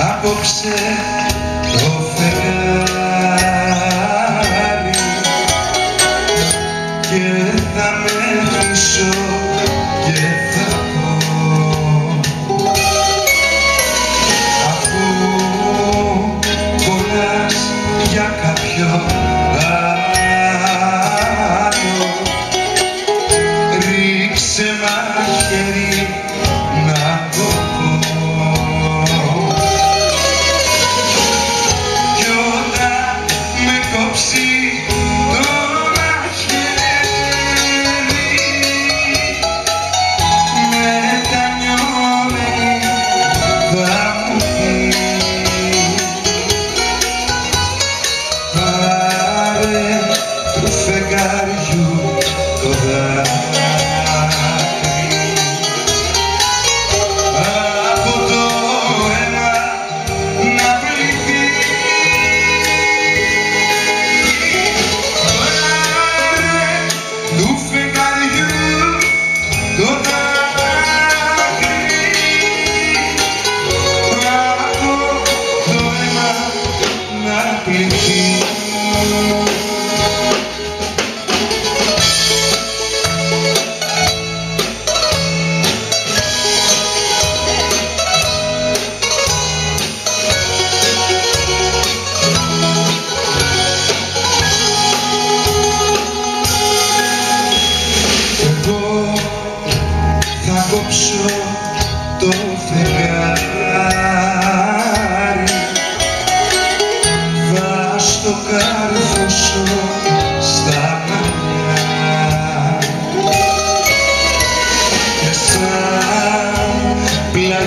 Απόψε το φεγγάρι και θα με χείσω και θα πω. Αφού πονάς για κάποιον άλλο ρίξε μας aloof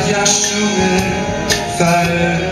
yaşımı ferdi